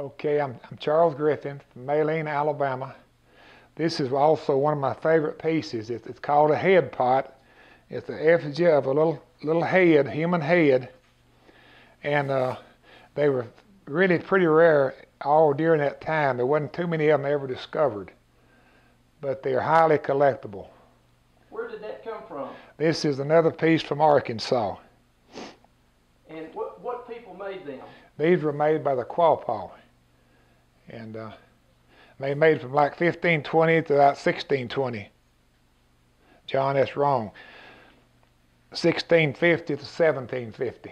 Okay, I'm, I'm Charles Griffin from Maylene, Alabama. This is also one of my favorite pieces. It's, it's called a head pot. It's the effigy of a little little head, human head, and uh, they were really pretty rare all during that time. There wasn't too many of them ever discovered, but they're highly collectible. Where did that come from? This is another piece from Arkansas. And what, what people made them? These were made by the Quapaw. And uh, they made from like 1520 to about 1620. John, that's wrong. 1650 to 1750.